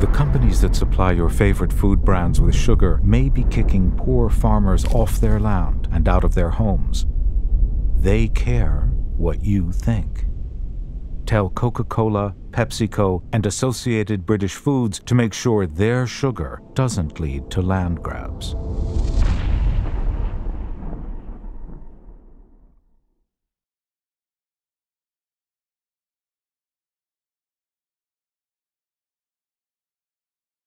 The companies that supply your favorite food brands with sugar may be kicking poor farmers off their land and out of their homes. They care what you think. Tell Coca Cola, PepsiCo, and Associated British Foods to make sure their sugar doesn't lead to land grabs.